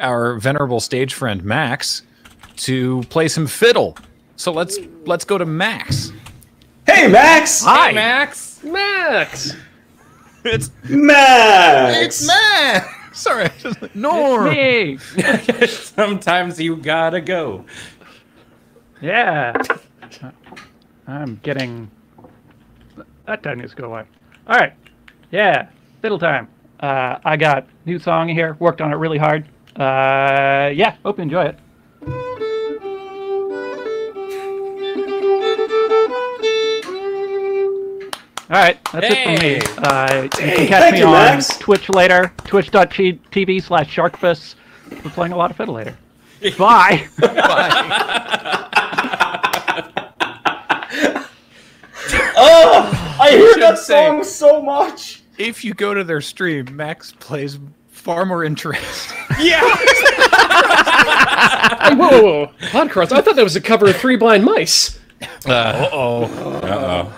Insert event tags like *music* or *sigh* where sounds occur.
our venerable stage friend Max to play some fiddle. So let's let's go to Max. Hey, Max! Hi, Max. Max! It's Max! it's Max. *laughs* Sorry, Norm. Me. *laughs* Sometimes you gotta go. Yeah. I'm getting. That time needs to go away. All right. Yeah. Fiddle time. Uh, I got new song here. Worked on it really hard. Uh, yeah. Hope you enjoy it. All right, that's it from me. Uh, you can catch Thank me you, on Max. Twitch later, twitch.tv slash sharkfist. We're playing a lot of fiddle later. *laughs* Bye. Bye. *laughs* Oh, I hear that say- song so much. If you go to their stream, Max plays far more interesting. *laughs* Yeah. Hey, *laughs* whoa, whoa, whoa. Hot Cross, I thought that was a cover of Three Blind Mice. Uh, oh. Uh oh.